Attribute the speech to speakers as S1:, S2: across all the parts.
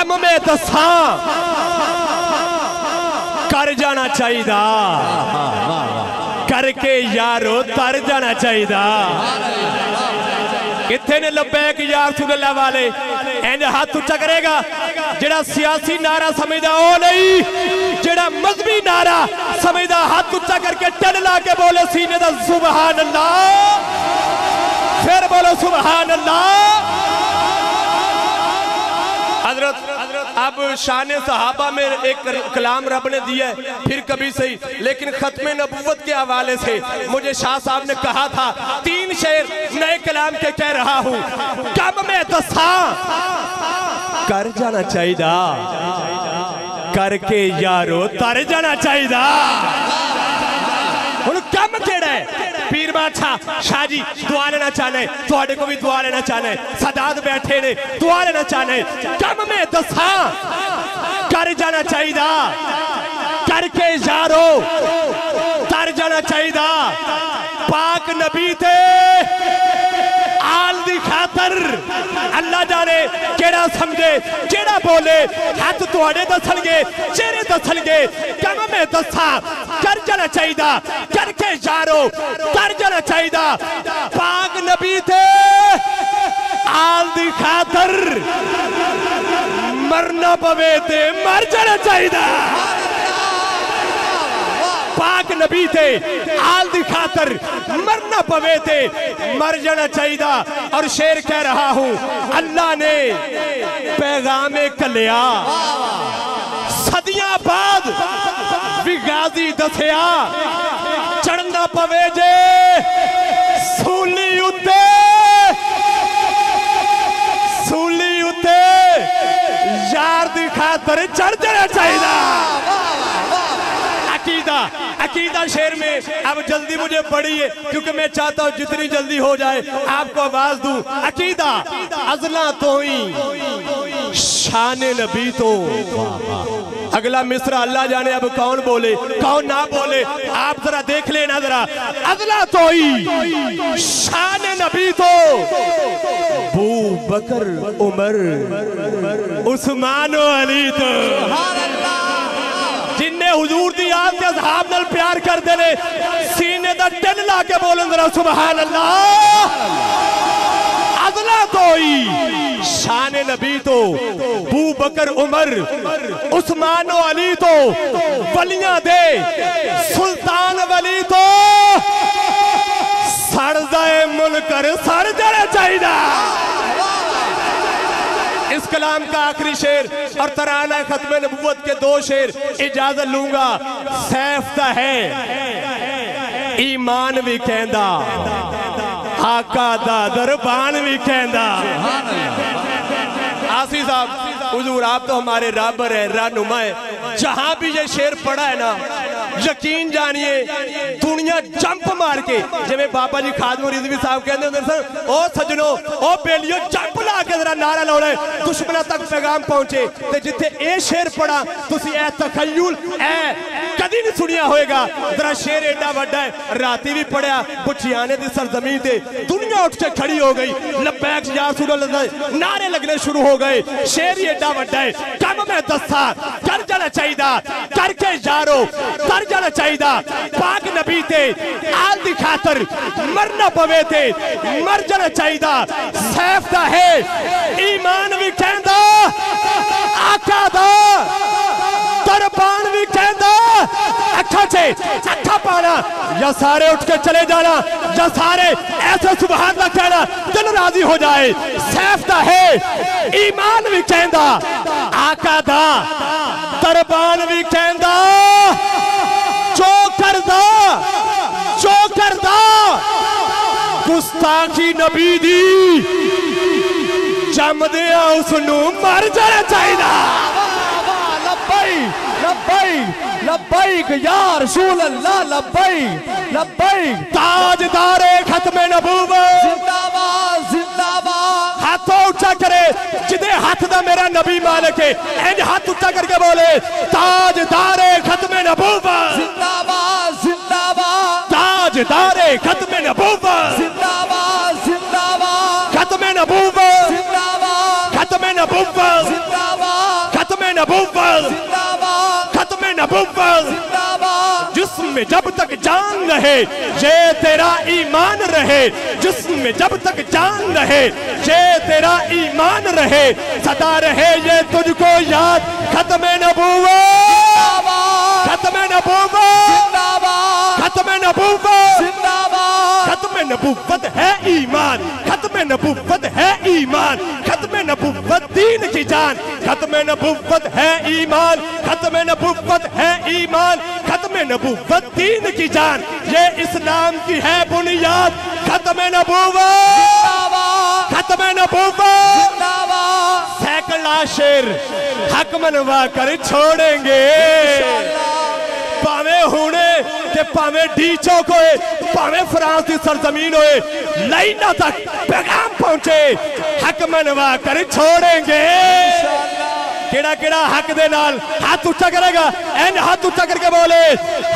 S1: कम में दसा कर जाना चाहिए करके यारो तर जाना चाहिए कितने ने लब्बैक यार सुल्ला वाले। इंज हाथ उच्चा करेगा। जेड़ा सियासी नारा समझदा, ओ नहीं। जेड़ा मजहबी नारा समझदा, हाथ उच्चा करके टन ला के बोले, सीने दा सुभान अल्लाह फिर बोलो सुभान अल्लाह हज़रत अब शान सहाबा में एक कलाम रब ने दिया है, फिर कभी सही। लेकिन खत्म नबूत के हवाले से मुझे शाह साहब ने कहा था, तीन शेर नए कलाम के कह रहा हूँ। कब में दसा तो कर जाना चाहिए करके यारो तर जाना चाहिए हम कम केड़ा है? ਪੀਰ ਬਾਦਸ਼ਾਹ ਸ਼ਾਹ ਜੀ ਦੁਆ ਲੈਣਾ ਚਾਹਨਾ ਹੈ ਤੁਹਾਡੇ ਕੋ ਵੀ ਦੁਆ ਲੈਣਾ ਚਾਹਨਾ ਹੈ ਸਦਾਦ ਬੈਠੇ ਨੇ ਦੁਆ ਲੈਣਾ ਚਾਹਨਾ ਹੈ ਕੰਮ ਮੈਂ ਦੱਸਾਂ ਕਰ ਜਾਣਾ ਚਾਹੀਦਾ ਕਰਕੇ ਯਾਰੋ ਤਰ ਜਾਣਾ ਚਾਹੀਦਾ ਪਾਕ ਨਬੀ ਤੇ आल दी खातर अल्लाह जाने केड़ा समझे केड़ा बोले हाथ थोड़े दसणगे चेहरे दसणगे कम में दसा कर जाना चाहिए करके यारो कर जाना चाहिए पाक नबी थे। आल दी खातर मरना पवे ते मर जाना चाहिए पाक नबी थे। आल दी खातर मरना पवे थे मर जाना चाहिए और शेर कह रहा हूँ, अल्लाह ने पैगाम कलिया। सदियाँ बाद गाजी दसिया। चढ़ना पवे जे। सूली उत्ते सूली उत्ते यार दी खातर चढ़ जाना चाहिए अकीदा अकीदा शेर में, अब जल्दी मुझे पढ़ी है क्योंकि मैं चाहता हूँ जितनी जल्दी हो जाए, आपको आवाज़ दू। अकीदा, अजला तो ही शान नबी तो। अगला मिसरा अल्लाह जाने अब कौन बोले, कौन ना बोले। आप जरा देख लेना जरा। अगला तो शान नबी तो। बू बकर उमर, उस्मान अली तो। जिन्ने हुजूर दी आल ते असहाब नाल प्यार करते ने, सीने दा टिन ला के बोलन जरा, सुभान अल्लाह। तो शान नबी तो बू बकर उमर, उस्मान अली तो वलियाँ दे, सुल्तान वली तो। सड़ जाए मुनकर सड़ जाना चाहिए इस कलाम का आखिरी शेर और तराना खत्म नबूवत के दो शेर इजाज़त लूँगा। सैफ है। ईमान भी कहंदा। ਆਕਾ ਦਾ ਦਰਬਾਨ ਵੀ ਕਹਿੰਦਾ आसी साहब, हजूर, आप तो हमारे राबर हैं, रानुमा है। जहाँ भी ये शेर पड़ा है ना, यकीन जानिए, दुनिया जंप मार के जिम्मे बाबा जी खादम रिजवी साहब कहते होंगे सर ओ सजनो, ओ बेलियो, जंप ला के जरा नारा लाने दुश्मनों तक पैगाम पहुँचे। जिथे ये शेर पड़ा तुम ए तखयूल ए कभी नहीं सुनिया होगा जरा शेर एडा वा है। रात भी पढ़िया बुछियाने की सरजमी से दुनिया उठ के खड़ी हो गई। लबैक या नारे लगने शुरू हो गए। शेर ही एडा वा है। कम मैं दसा कर जाना चाहिए करके यारो, कर जाना चाहिए पाक नबी थे आल की खातर मरना पवे थे मर जाना चाहिए सैफ का है। ईमान भी अखा पाना। या सारे उठ के चले जाना। या सारे ऐसे सुबह का कहना दिल राज़ी हो जाए। सैफ दा है। ईमान भी कहंदा। आका दा। दरबान भी कहंदा। जो करदा जो करदा। गुस्ताखी नबी दी। जमदिया उसनु मर जाना चाहिए
S2: लब्बैक लब्बैक या रसूल अल्लाह लब्बैक लब्बैक।
S1: ताजदारे खत्म नबूवत।
S2: जिंदाबाद जिंदाबाद।
S1: हाथों ऊँचा करे जिदे हाथ दा मेरा नबी मालिक है इंज हाथ ऊँचा करके बोले ताजदारे खत्म नबूवत।
S2: जिंदाबाद जिंदाबाद।
S1: ताजदारे खत्म नबूवत। नबूवत। जिसमें जब तक जान रहे, ये तेरा ईमान रहे। जिसमें जब तक जान रहे, ये तेरा ईमान रहे। सदा रहे ये तुझको याद। खत्म नबूवत। खत्म
S2: जिंदाबाद
S1: खत्म
S2: जिंदाबाद
S1: खत्म नबूवत है ईमान। खत्म नबूवत है ईमान खत्म नबूवत सी जान। खत्म नबुवत है ईमान। खत्म नबुवत है ईमान। खत्म नबुवत दीन की जान। ये इस्लाम की है बुनियाद। खत्म नबुवत। खत्म नबुवत। सैकड़ा शेर हक मनवा कर छोड़ेंगे। पावे हूँ ਤੇ ਭਾਵੇਂ ਡੀ ਚੌਕ ਹੋਏ ਭਾਵੇਂ ਫਰਾਂਸ ਦੀ ਸਰਜ਼ਮੀਨ ਹੋਏ ਲਾਈਨਾਂ ਤੱਕ ਪੈਗਾਮ ਪਹੁੰਚੇ ਹਕ ਮਨਵਾ ਕਰ ਛੋੜेंगे केड़ा केड़ा हक दे नाल हाथ उठा करेगा एन हाथ उठा करके बोले,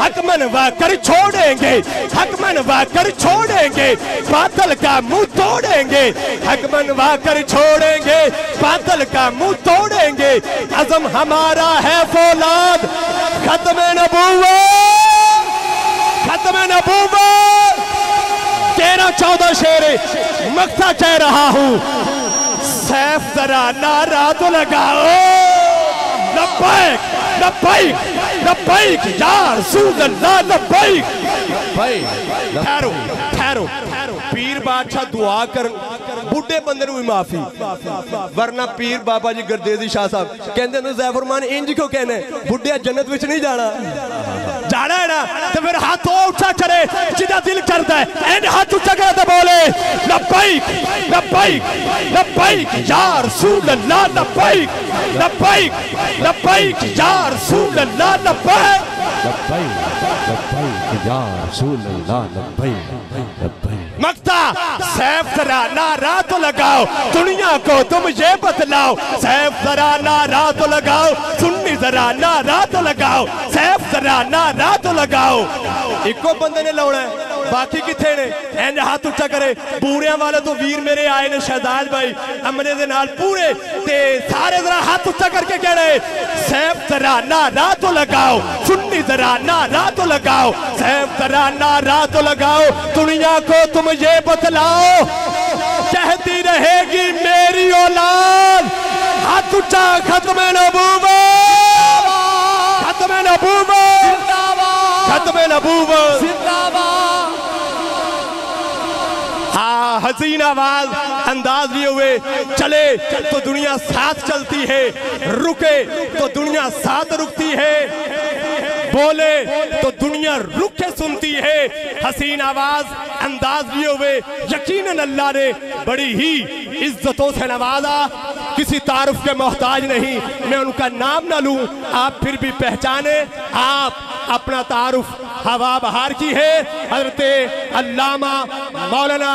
S1: हक मनवा कर छोड़ेंगे, हक मनवा कर छोड़ेंगे, बादल का मुँह तोड़ेंगे, हक मनवा कर छोड़ेंगे, बादल का मुँह तोड़ेंगे, अजम हमारा है फौलाद, खत्म नबूवत। खत्म नबूबत तेरह चौदह शेर मकता कह रहा हूँ। सैफ जरा नारा तो लगाओ। यार सूजन लब्बैक ठहरो ठहरो। पातशाह अच्छा दुआ कर। बुढ़े बंद भी माफ़ी। वरना पीर बाबा जी गुरदेव जी शाह साहब कहते जैफरमान इंज क्यों कहने? बुढ़िया जन्नत में नहीं जाना। जाना है ना? तो फिर हाथ उठा करे, जिदा दिल करता है। एंड हाथ उठा करे बोले, लब्बैक लब्बैक लब्बैक या रसूल अल्लाह लब्बैक लब्बैक लब्बैक या रसूल अल्लाह लब्बैक।
S2: लब्बैक लब्बैक या रसूल अल्लाह
S1: मकता सैफ जरा नारा तो लगाओ। दुनिया को तुम ये बतलाओ। सैफ जरा नारा तो लगाओ। सुन्नी जरा नारा तो लगाओ। सैफ जरा नारा तो लगाओ। इको बंदे ने लौड़ा है। ਬਾਕੀ ਕਿੱਥੇ ਨੇ ਇੰਜ ਹੱਥ ਉੱਚਾ ਕਰੇ ਬੂੜਿਆਂ ਵਾਲੇ ਤੋਂ ਵੀਰ ਮੇਰੇ ਆਏ ਨੇ ਸ਼ਹਜ਼ਾਦ ਭਾਈ ਅਮਰੇ ਦੇ ਨਾਲ ਪੂਰੇ ਤੇ ਸਾਰੇ ਜ਼ਰਾ ਹੱਥ ਉੱਚਾ ਕਰਕੇ ਕਹਿਣੇ ਸੈਫ ਜ਼ਰਾ ਨਾਰਾ तो लगाओ सुन्नी जरा नारा तो लगाओ सैफ जरा नारा तो लगाओ दुनिया को तुम ये बतलाओ कहती रहेगी मेरी औलाद हाथ उच्चा खत्म नबूवत खत्म नबूवत
S2: जिंदाबाद
S1: खत्म नबूवत
S2: जिंदाबाद
S1: हसीन आवाज़ अंदाज लिए हुए, चले तो दुनिया साथ चलती है, रुके तो दुनिया साथ रुकती है, बोले तो दुनिया रुक के सुनती है, हसीन आवाज़ अंदाज लिए हुए, यकीनन अल्लाह ने बड़ी ही इज्जतों से नवाजा, किसी तारुफ के मोहताज नहीं, मैं उनका नाम ना लूँ, आप फिर भी पहचाने, आप अपना तारुफ हवा बहार की है, हज़रत अल्लामा मौलाना